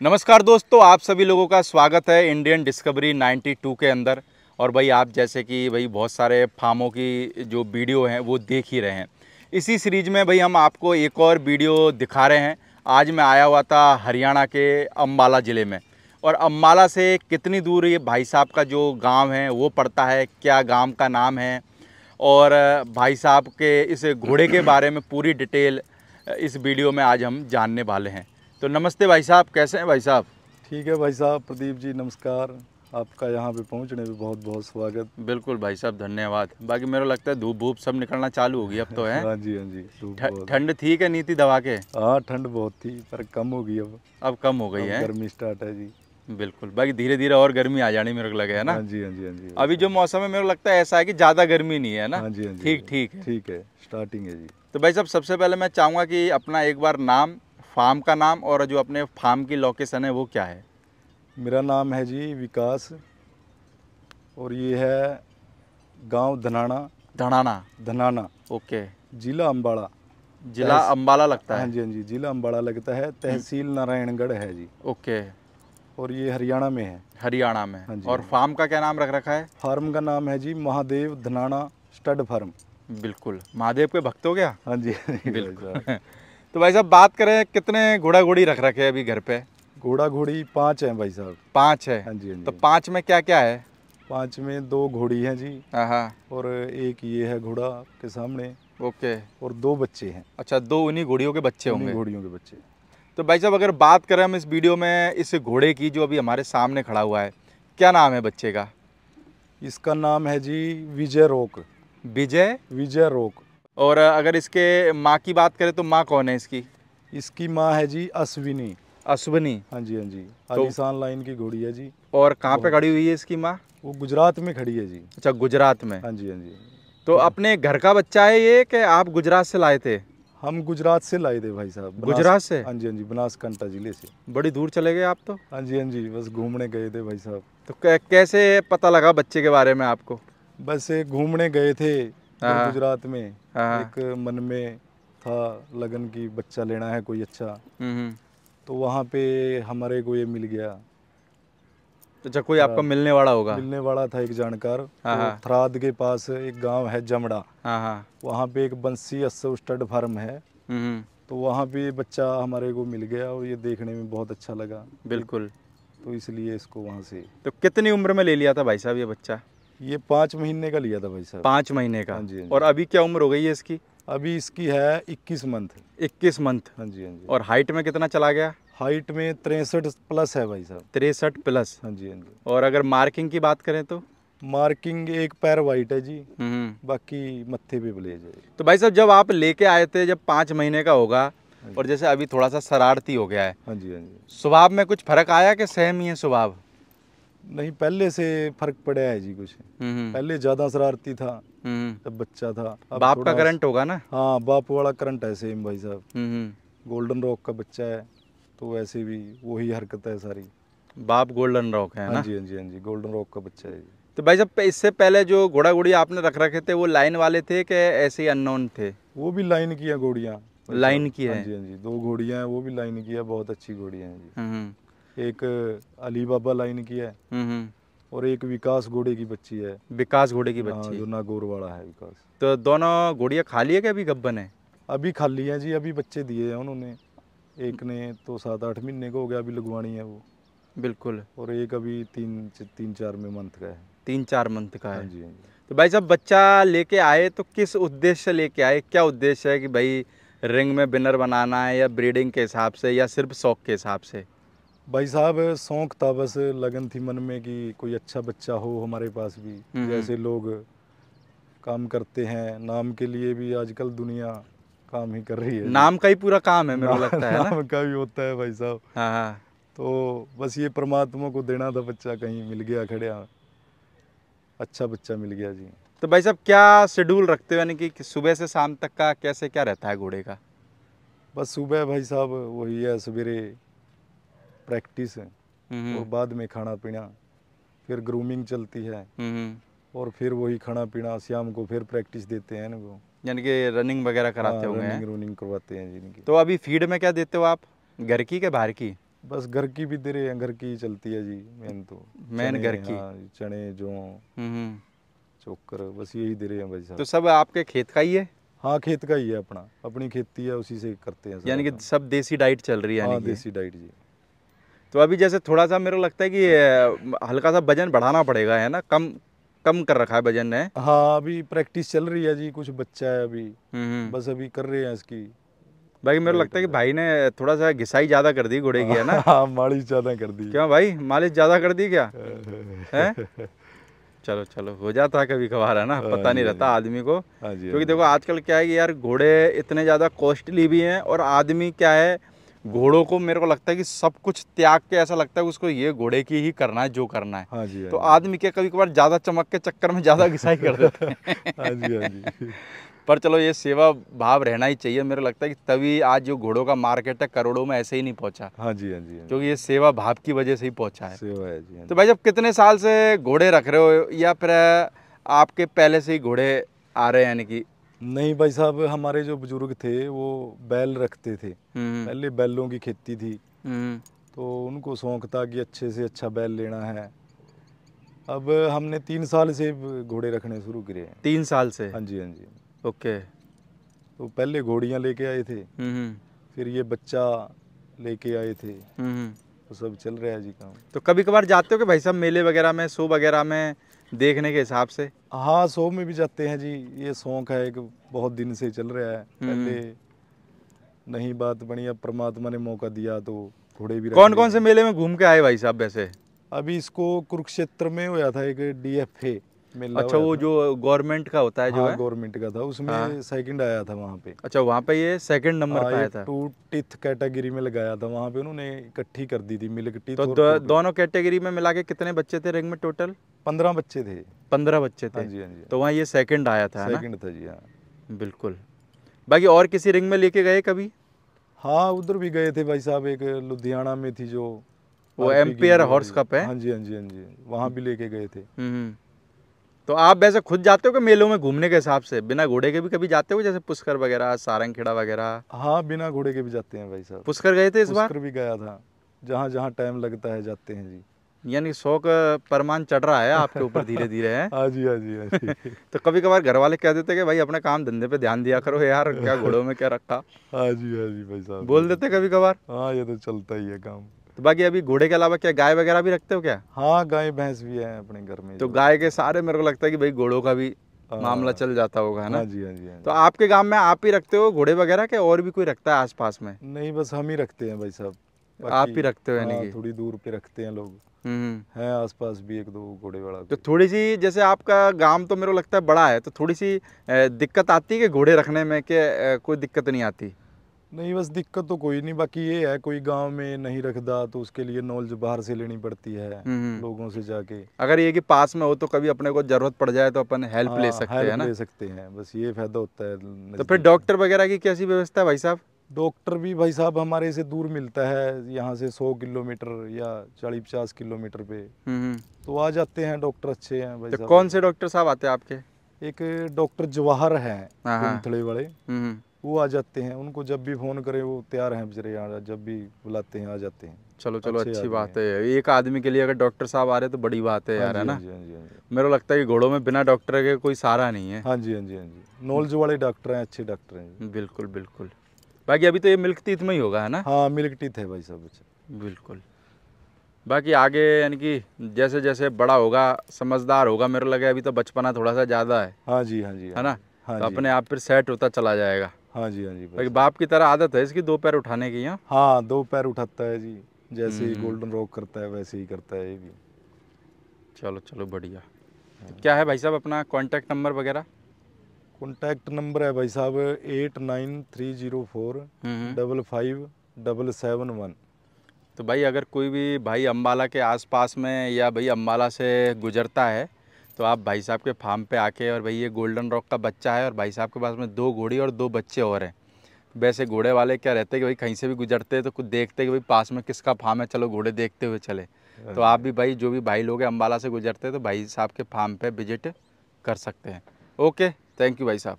नमस्कार दोस्तों, आप सभी लोगों का स्वागत है इंडियन डिस्कवरी 92 के अंदर। और भाई, आप जैसे कि भाई बहुत सारे फार्मों की जो वीडियो हैं, वो देख ही रहे हैं। इसी सीरीज़ में भाई हम आपको एक और वीडियो दिखा रहे हैं। आज मैं आया हुआ था हरियाणा के अम्बाला ज़िले में। और अम्बाला से कितनी दूर ये भाई साहब का जो गाँव है, वो पड़ता है, क्या गाँव का नाम है? और भाई साहब के इस घोड़े के बारे में पूरी डिटेल इस वीडियो में आज हम जानने वाले हैं। तो नमस्ते भाई साहब कैसे हैं भाई साहब? ठीक है भाई साहब प्रदीप जी नमस्कार। आपका यहाँ पे पहुँचने में बहुत बहुत स्वागत। बिल्कुल भाई साहब धन्यवाद। बाकी मेरे लगता है धूप धूप सब निकलना चालू होगी अब तो है? हाँ जी हाँ जी ठंड थी क्या नहीं थी दवा के? हाँ ठंड बहुत थी पर कम हो गई अब। अब कम हो गई है? गर्मी स्टार्ट है जी। बिल्कुल बाकी धीरे धीरे और गर्मी आ जानी मेरे को लगे है ना? हाँ जी हाँ जी हाँ जी अभी जो। मौसम है मेरे को लगता है ऐसा है कि ज़्यादा गर्मी नहीं है ना? हाँ जी हाँ जी ठीक ठीक है। ठीक है स्टार्टिंग है जी। तो भाई साहब सबसे पहले मैं चाहूँगा कि अपना एक बार नाम फार्म का नाम और जो अपने फार्म की लोकेशन है वो क्या है? मेरा नाम है जी विकास और ये है गाँव धनाना धनाना धनाना ओके। जिला अम्बाड़ा जिला अम्बाला लगता हाँ? है जी हाँ जी जिला अम्बाड़ा लगता है। तहसील नारायणगढ़ है जी। ओके। और ये हरियाणा में है। हरियाणा में। हाँ जी, और हाँ फार्म का क्या नाम रख रखा है? फार्म का नाम है जी महादेव धनाना स्टड फार्म। बिल्कुल। महादेव के भक्त हो गया? हाँ जी हाँ साहब। बिल्कुल। तो भाई साहब बात करें कितने घोड़ा घोड़ी रख रखे हैं अभी घर पे? घोड़ा घोड़ी पाँच हैं भाई साहब। पाँच है? हाँ जी हाँ तो जी। पाँच में क्या क्या है? पाँच में दो घोड़ी हैं जी। हाँ हाँ। और एक ये है घोड़ा के सामने। ओके। और दो बच्चे हैं। अच्छा दो उन्हीं घोड़ियों के बच्चे होंगे? घोड़ियों के बच्चे। तो भाई साहब अगर बात करें हम इस वीडियो में इस घोड़े की जो अभी हमारे सामने खड़ा हुआ है क्या नाम है बच्चे का? इसका नाम है जी विजय रोक। विजय? विजय रोक। और अगर इसके माँ की बात करें तो माँ कौन है इसकी? इसकी माँ है जी अश्विनी। अश्विनी। हाँ जी हाँ जी। तो- लाइन की घोड़ी है जी। और कहाँ पे खड़ी हुई है इसकी माँ? वो गुजरात में खड़ी है जी। अच्छा गुजरात में। हाँ जी हाँ जी। तो अपने घर का बच्चा है ये कि आप गुजरात से लाए थे? हम गुजरात से लाए थे भाई साहब। गुजरात से? हाँ जी हाँ जी बनासकांठा ज़िले से। बड़ी दूर चले गए आप तो? हाँ जी हाँ जी बस घूमने गए थे भाई साहब। तो कैसे पता लगा बच्चे के बारे में आपको? बस घूमने गए थे। हाँ। गुजरात में हाँ। एक मन में था लगन की बच्चा लेना है कोई अच्छा। हम्म, हम्म। तो वहाँ पे हमारे को ये मिल गया। अच्छा कोई आपका मिलने वाला होगा? मिलने वाला था एक जानकार। हाँ, तो हाँ। थराद के पास एक गाँव है जमड़ा। हाँ हाँ। वहाँ पे एक बंसी अस्सव स्टड फार्म है। हम्म, तो वहाँ पे बच्चा हमारे को मिल गया और ये देखने में बहुत अच्छा लगा। बिल्कुल। तो इसलिए इसको वहाँ से। तो कितनी उम्र में ले लिया था भाई साहब ये बच्चा? ये पाँच महीने का लिया था भाई साहब। पाँच महीने का? हाँ जी, हाँ जी। और अभी क्या उम्र हो गई है इसकी? अभी इसकी है इक्कीस मंथ इक्कीस मंथ हाँ जी हाँ जी। और हाइट में कितना चला गया? हाइट में तिरसठ प्लस है भाई साहब। तिरसठ प्लस हाँ जी हाँ जी। और अगर मार्किंग की बात करें तो? मार्किंग एक पैर वाइट है जी। हम्म, बाकी मत्थे पे ब्लेज है। तो भाई साहब जब आप लेके आए थे जब पाँच महीने का होगा और जैसे अभी थोड़ा सा शरारती हो गया है हाँ जी हाँ जी। स्वभाव में कुछ फ़र्क आया कि सेम ही है स्वभाव? नहीं पहले से फ़र्क पड़ा है जी कुछ। हम्म, हम्म, पहले ज़्यादा शरारती था हम्म। जब बच्चा था अब बाप का करंट होगा ना? हाँ बाप वाला करंट है सेम भाई साहब। हम्म, हम्म। गोल्डन रॉक का बच्चा है तो वैसे भी वही हरकत है सारी। बाप गोल्डन रॉक है ना? हाँ जी हाँ जी हाँ जी गोल्डन रॉक का बच्चा है तो भाई साहब इससे पहले जो घोड़ा घोड़ी आपने रख रखे थे वो लाइन वाले थे कि ऐसे ही अननोन थे? वो भी लाइन की है घोड़ियाँ। लाइन की हाँ है? जी हाँ जी दो घोड़ियाँ हैं वो भी लाइन की है बहुत अच्छी घोड़ियाँ हैं जी। हम्म, हम्म, एक अली बाबा लाइन की है। हम्म, हम्म। और एक विकास घोड़े की बच्ची है। विकास घोड़े की हाँ, बच्ची। जो नागौर वाला है विकास। तो दोनों घोड़ियाँ खाली है कि अभी गब्बन है? अभी खाली है जी अभी बच्चे दिए हैं उन्होंने। एक ने तो सात आठ महीने का हो गया अभी लगवानी है वो। बिल्कुल। और एक अभी तीन तीन चार में मंथ का है। तीन चार मंथ का हाँ। है जी हाँ जी। तो भाई साहब बच्चा लेके आए तो किस उद्देश्य से लेके आए? क्या उद्देश्य है कि भाई रिंग में बिनर बनाना है या ब्रीडिंग के हिसाब से या सिर्फ़ शौक के हिसाब से? भाई साहब शौक था बस लगन थी मन में कि कोई अच्छा बच्चा हो हमारे पास भी। हम्म। जैसे लोग काम करते हैं नाम के लिए भी आजकल दुनिया काम ही कर रही है। नाम का ही पूरा काम है मेरे लगता है ना। नाम का भी होता है भाई साहब। हाँ हाँ। तो बस ये परमात्मा को देना था बच्चा कहीं मिल गया खड़िया अच्छा बच्चा मिल गया जी। तो भाई साहब क्या शेड्यूल रखते हो? यानी कि सुबह से शाम तक का कैसे क्या रहता है घोड़े का? बस सुबह भाई साहब वही है सवेरे प्रैक्टिस हम्म, और बाद में खाना पीना फिर ग्रूमिंग चलती है। और फिर वही खाना पीना शाम को फिर प्रैक्टिस देते हैं इनको यानी कि रनिंग वगैरह कराते हाँ, होंगे रनिंग हैं? रनिंग करवाते हैं जिनकी। तो अभी फ़ीड में क्या देते हो आप? घर की के बाहर की? बस घर की भी दे रहे हैं घर की चलती है जी मेन तो। मेन घर की। हाँ, चने जो। चोकर बस यही दे रहे हैं भाई साहब। तो सब आपके खेत का ही है? हाँ खेत का ही है अपना। अपनी खेती है उसी से करते हैं यानी कि सब देसी डाइट चल रही है हाँ देसी डाइट जी। तो अभी जैसे थोड़ा सा मेरे को लगता है कि हल्का सा वज़न बढ़ाना पड़ेगा है ना? कम कम कर रखा है वज़न ने। हाँ अभी प्रैक्टिस चल रही है जी कुछ बच्चा है अभी। हम्म बस अभी कर रहे हैं इसकी। बाकी मेरे लगता है कि भाई ने थोड़ा सा घिसाई ज़्यादा कर दी घोड़े की है ना? हाँ मालिश ज़्यादा कर दी। क्यों भाई? मालिश ज़्यादा कर दी क्या? है? चलो चलो हो जाता है कभी कभार है ना? हाँ पता नहीं जी, रहता हाँ आदमी को। हाँ क्योंकि देखो आजकल क्या है कि यार घोड़े इतने ज़्यादा कॉस्टली भी हैं और आदमी क्या है घोड़ों को मेरे को लगता है कि सब कुछ त्याग के ऐसा लगता है उसको ये घोड़े की ही करना है जो करना है। हाँ जी हाँ तो आदमी के कभी कभार ज़्यादा चमक के चक्कर में ज़्यादा घिसाई कर देते हैं। हाँ जी हाँ जी। पर चलो ये सेवा भाव रहना ही चाहिए। मेरे लगता है कि तभी आज जो घोड़ों का मार्केट है करोड़ों में ऐसे ही नहीं पहुँचा। हाँ जी हाँ जी हाँ जी। क्योंकि ये सेवा भाव की वजह से ही पहुँचा है। सेवा है जी हाँ तो भाई जब कितने साल से घोड़े रख रहे हो या फिर आपके पहले से ही घोड़े आ रहे हैं यानी कि नहीं भाई साहब हमारे जो बुज़ुर्ग थे वो बैल रखते थे। हम्म, पहले बैलों की खेती थी। हम्म, तो उनको शौक था कि अच्छे से अच्छा बैल लेना है। अब हमने तीन साल से घोड़े रखने शुरू करे हैं। तीन साल से? हाँ जी हाँ जी। ओके। तो पहले घोड़ियाँ लेके आए थे। हम्म, हम्म, फिर ये बच्चा लेके आए थे। हम्म, हम्म। तो सब चल रहा है जी काम। तो कभी कभार जाते हो कि भाई साहब मेले वगैरह में शो वगैरह में? देखने के हिसाब से? हाँ शो में भी जाते हैं जी। ये शौक है एक बहुत दिन से चल रहा है। पहले नहीं बात बनी अब परमात्मा ने मौका दिया तो घोड़े भी कौन कौन से मेले में घूम के आए भाई साहब वैसे? अभी इसको कुरुक्षेत्र में हुआ था एक डी एफ़ मेला अच्छा वो जो गवर्नमेंट का होता है जो हाँ गवर्नमेंट का था उसमें हाँ। सेकंड आया था वहाँ पे। अच्छा वहाँ पे ये सेकंड नंबर हाँ, पे आया था। टू टिथ कैटेगरी में लगाया था वहाँ पे उन्होंने इकट्ठी कर दी थी मिल्क टीथ तो दो, दोनों कैटेगरी में मिला के कितने बच्चे थे रिंग में टोटल पंद्रह बच्चे थे। पंद्रह बच्चे हाँ थे जी हाँ जी। तो वहाँ ये सेकंड आया था है सेकंड था जी हाँ। बिल्कुल। बाकी और किसी रिंग में लेके गए कभी? हाँ उधर भी गए थे भाई साहब एक लुधियाना में थी जो वो एम्पियर हॉर्स कप है? हाँ जी हाँ जी हाँ जी। वहाँ भी लेके गए थे। हम्म। तो आप वैसे खुद जाते हो कि मेलों में घूमने के हिसाब से? बिना घोड़े के भी कभी जाते हो जैसे पुष्कर वगैरह सारंगखेड़ा वगैरह? हाँ बिना घोड़े के भी जाते हैं भाई साहब। पुष्कर गए थे इस बार? भी गया था। जहाँ जहाँ टाइम लगता है जाते हैं जी। यानी शौक परमान चढ़ रहा है आपके ऊपर धीरे धीरे है? हाँ जी हाँ जी हाँ जी। तो कभी कभार घर वाले कह देते कि भाई अपने काम धंधे पे ध्यान दिया करो यार क्या घोड़ों में क्या रखा? हाँ जी हाँ जी भाई साहब। बोल देते कभी कभार हाँ ये तो चलता ही है काम। तो बाकी अभी घोड़े के अलावा क्या गाय वगैरह भी रखते हो क्या? हाँ गाय भैंस भी है अपने घर में तो गाय के सारे मेरे को लगता है कि भाई घोड़ों का भी हाँ। मामला चल जाता होगा है ना? हाँ जी हाँ जी हाँ तो आपके गाँव में आप ही रखते हो घोड़े वगैरह के और भी कोई रखता है आसपास में? नहीं बस हम ही रखते हैं भाई साहब। आप ही रखते हो यानी हाँ, कि? थोड़ी दूर पे रखते हैं लोग। हम्म हैं आसपास भी एक दो घोड़े वाला तो थोड़ी सी जैसे आपका गाँव तो मेरे को लगता है बड़ा है तो थोड़ी सी दिक्कत आती है कि घोड़े रखने में कि कोई दिक्कत नहीं आती? नहीं बस दिक्कत तो कोई नहीं बाकी ये है कोई गाँव में नहीं रखता तो उसके लिए नॉलेज बाहर से लेनी पड़ती है हम्म। लोगों से जाके। अगर ये कि पास में हो तो कभी अपने को ज़रूरत पड़ जाए तो अपन हेल्प ले हाँ, सकते हैं ना? ले सकते हैं बस ये फ़ायदा होता है तो फिर डॉक्टर वगैरह की कैसी व्यवस्था है भाई साहब? डॉक्टर भी भाई साहब हमारे से दूर मिलता है यहाँ से सौ किलोमीटर या चालीस पचास किलोमीटर पे। हम्म तो आ जाते हैं डॉक्टर अच्छे हैं भाई तो साहब। कौन से डॉक्टर साहब आते हैं आपके? एक डॉक्टर जवाहर हैं हाँ, हाँ। वाले। हम्म। वो आ जाते हैं उनको जब भी फ़ोन करें वो तैयार हैं बेचारे यहाँ जब भी बुलाते हैं आ जाते हैं। चलो चलो अच्छे बात है। एक आदमी के लिए अगर डॉक्टर साहब आ रहे तो बड़ी बात है यार है हाँ ना? हाँ हाँ। मेरे को लगता है कि घोड़ों में बिना डॉक्टर के कोई सहारा नहीं है। हाँ जी हाँ जी हाँ जी। नॉलेज वाले डॉक्टर हैं अच्छे डॉक्टर हैं बिल्कुल बिल्कुल। बाकी अभी तो ये मिल्क टीथ में ही होगा है ना? हाँ मिल्क टीथ है भाई साहब अच्छा। बिल्कुल। बाकी आगे यानी कि जैसे जैसे बड़ा होगा समझदार होगा मेरे लगे अभी तो बचपना थोड़ा सा ज़्यादा है। हाँ जी हाँ जी है ना? हाँ तो अपने आप फिर सेट होता चला जाएगा। हाँ जी हाँ जी भाई बाकी बाप की तरह आदत है इसकी दो पैर उठाने की यहाँ हाँ दो पैर उठाता है जी। जैसे ही हम्म। गोल्डन रॉक करता है वैसे ही करता है ये भी। चलो चलो बढ़िया। तो क्या है भाई साहब अपना कॉन्टैक्ट नंबर वगैरह? कॉन्टैक्ट नंबर है भाई साहब eight nine three zero four hmm double five double seven one तो भाई अगर कोई भी भाई अम्बाला के आसपास में या भाई अम्बाला से गुजरता है तो आप भाई साहब के फार्म पे आके और भाई ये गोल्डन रॉक का बच्चा है और भाई साहब के पास में दो घोड़ी और दो बच्चे और हैं। वैसे घोड़े वाले क्या रहते हैं कि भाई कहीं से भी गुजरते हैं तो कुछ देखते हैं कि भाई पास में किसका फार्म है चलो घोड़े देखते हुए चले। तो आप भी भाई जो भी भाई लोग हैं अम्बाला से गुजरते हैं तो भाई साहब के फार्म पर विज़िट कर सकते हैं। ओके थैंक यू भाई साहब।